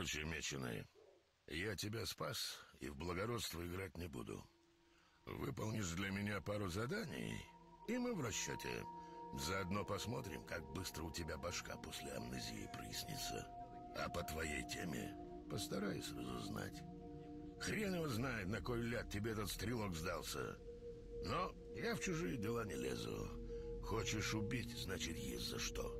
Короче, меченый, я тебя спас и в благородство играть не буду. Выполнишь для меня пару заданий, и мы в расчете. Заодно посмотрим, как быстро у тебя башка после амнезии прояснится. А по твоей теме постараюсь разузнать. Хрен его знает, на кой ляд тебе этот стрелок сдался. Но я в чужие дела не лезу. Хочешь убить, значит, есть за что.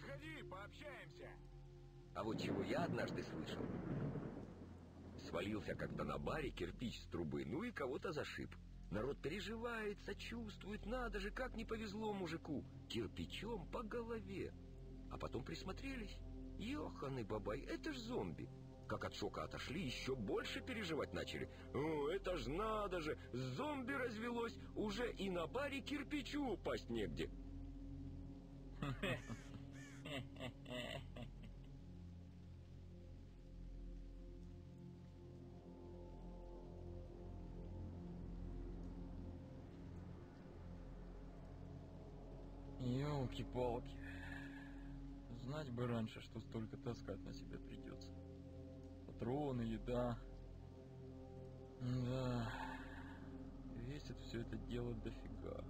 Подходи, пообщаемся. А вот чего я однажды слышал. Свалился как-то на баре кирпич с трубы, ну и кого-то зашиб. Народ переживает, сочувствует, надо же, как не повезло мужику. Кирпичом по голове. А потом присмотрелись. Ёханы бабай, это ж зомби. Как от шока отошли, еще больше переживать начали. О, это ж надо же, зомби развелось, уже и на баре кирпичу упасть негде. Ёлки-палки. Знать бы раньше, что столько таскать на себе придется. Патроны, еда. Да, весит все это дело дофига.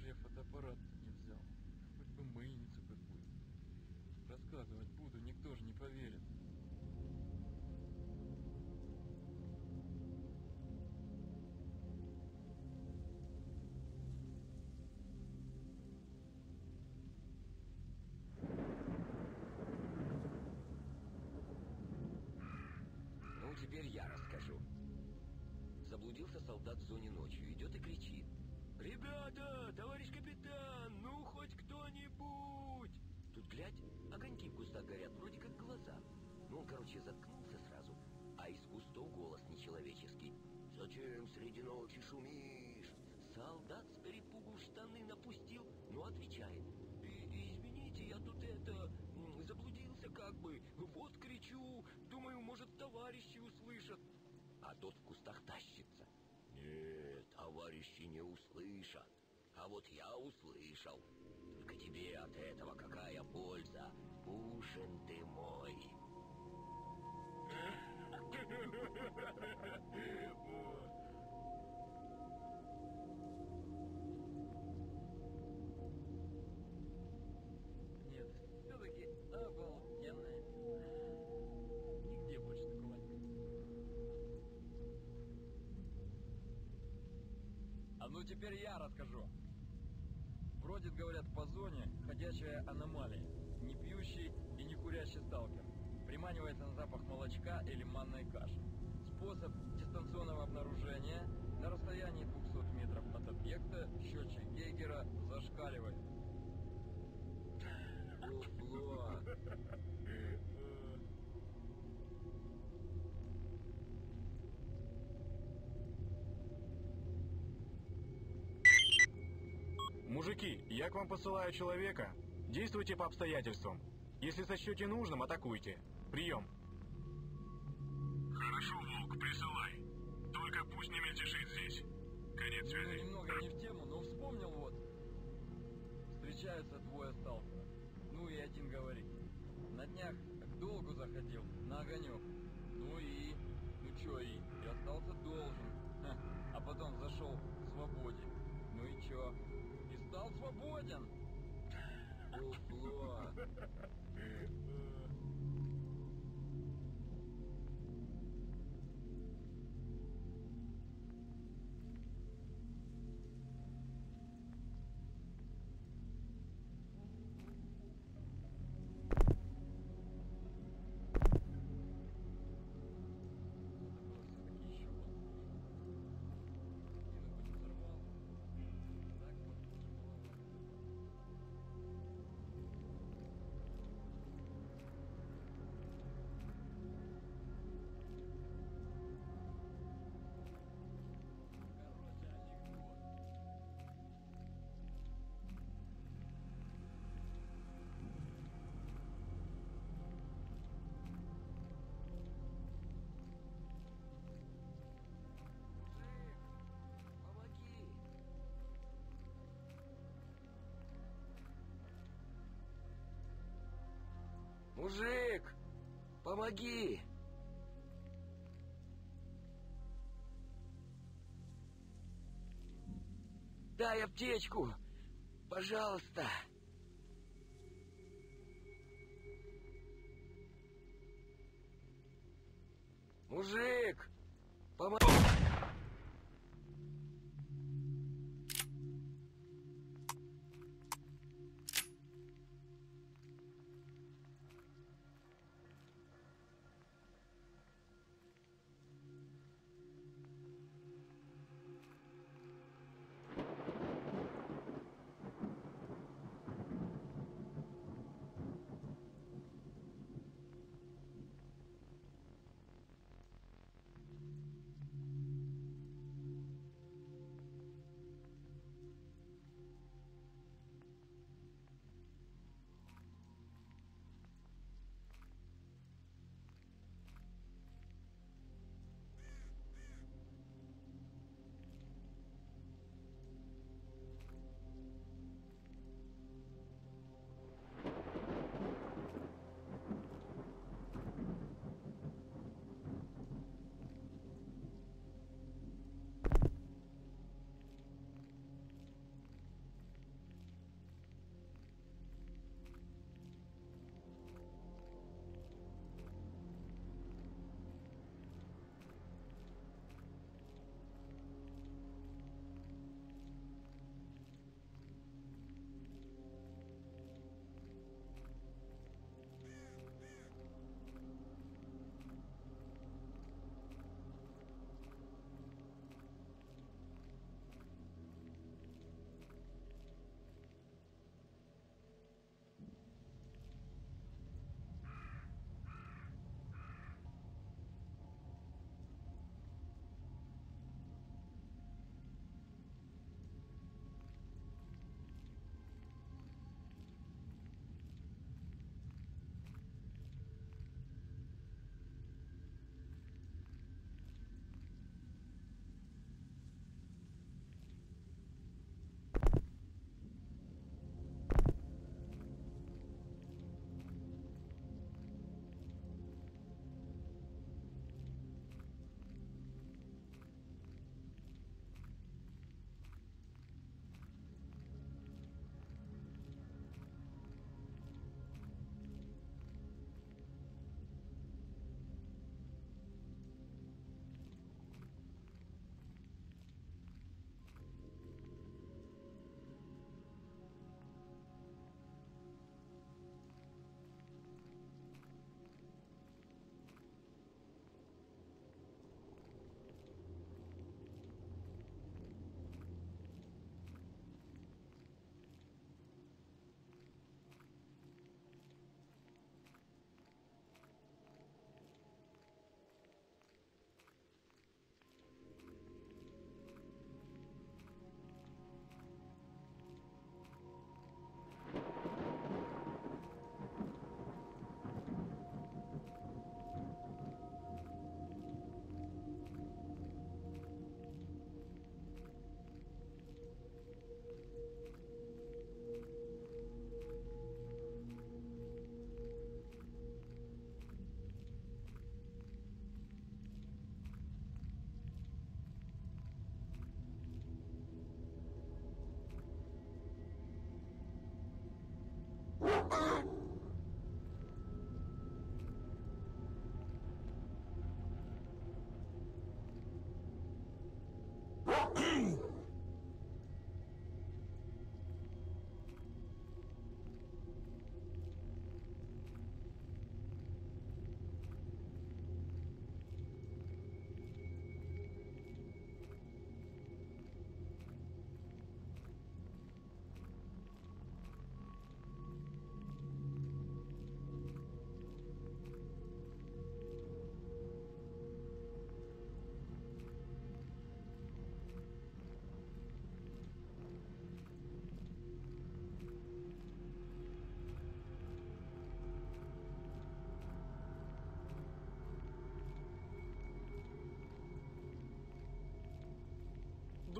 Же я фотоаппарат не взял? Хоть бы мыльницу какую. рассказывать буду, никто же не поверит. Ну, теперь я расскажу. Заблудился солдат в зоне ночью, идет и кричит. «Ребята, товарищ капитан, ну хоть кто-нибудь!» Тут, глядь, огоньки в кустах горят, вроде как глаза. Ну, он, короче, заткнулся сразу, а из кустов голос нечеловеческий. «Зачем среди ночи шумишь?» Солдат с перепугу штаны напустил, но отвечает. «И- «Извините, я тут это... заблудился как бы. Вот кричу, думаю, может, товарищи услышат». А тот в кустах тащится. «Нет, товарищи не услышат. А вот я услышал. Только тебе от этого какая польза? Ушен ты мой». Ну теперь я расскажу. Бродит, говорят, по зоне ходячая аномалия. Не пьющий и не курящий сталкер. Приманивается на запах молочка или манной каши. Способ дистанционного обнаружения на расстоянии 200 метров от объекта счетчик Гейгера зашкаливает. Ого! Мужики, я к вам посылаю человека. Действуйте по обстоятельствам. Если сочтете нужным, атакуйте. Прием. Хорошо, Волк, присылай. Только пусть не мельтешит здесь. Конец Ну, немного не в тему, но вспомнил вот. Встречаются двое сталкеров. Ну и один говорит. На днях к долгу заходил, на огонек. Ну и... Ну чё и? И остался должен. Ха, А потом зашел Мужик, помоги! Дай аптечку, пожалуйста. Мужик, помоги!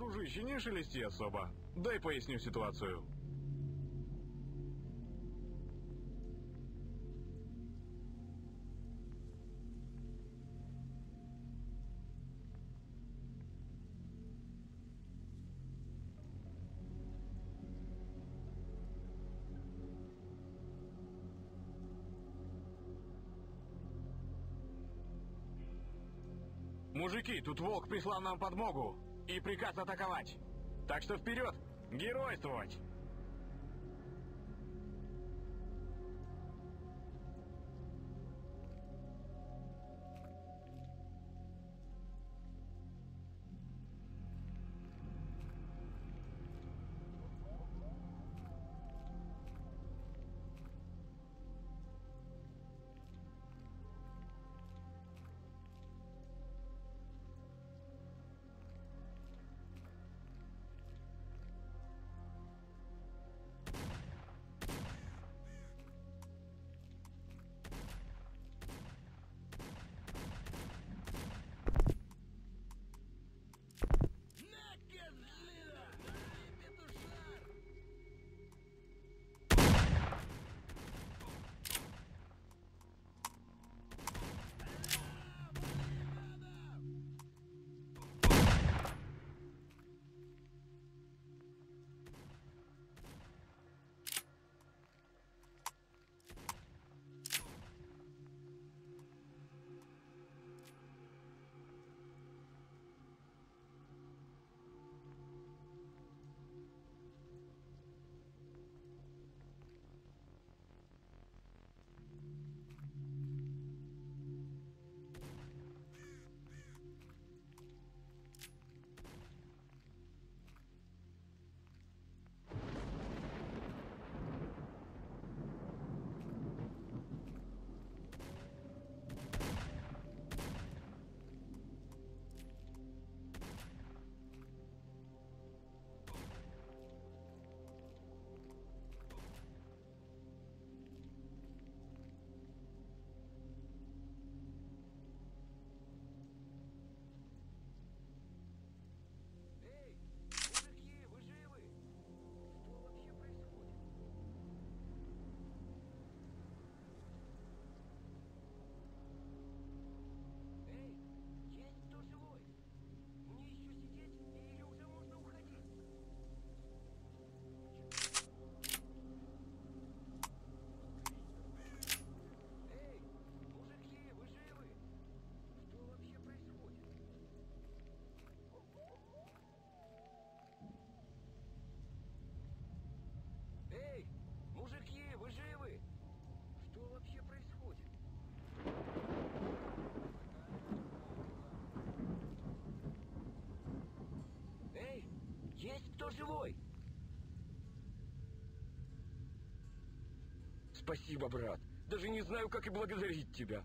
Дружище, не шелести особо. Дай поясню ситуацию. Мужики, тут волк прислал нам подмогу и приказ атаковать. Так что вперед, геройствовать! Спасибо, брат. Даже не знаю, как и благодарить тебя.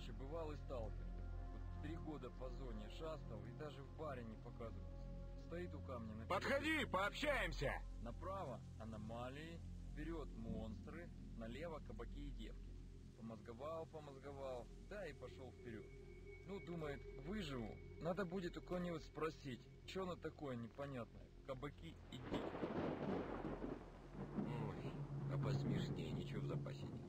Короче, бывалый сталкер. Вот три года по зоне шастал и даже в баре не показывался. Стоит у камня на... Подходи, пообщаемся! Направо аномалии, вперед монстры, налево кабаки и девки. Помозговал, помозговал, да и пошел вперед. Ну, думает, выживу. Надо будет у кого-нибудь спросить, что на такое непонятное. Кабаки и девки. Ой, а обосмешнее, ничего в запасе нет.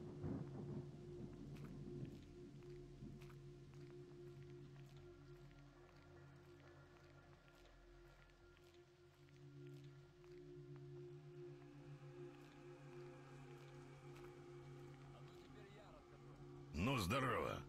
здорово.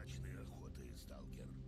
Удачной охоты, сталкер.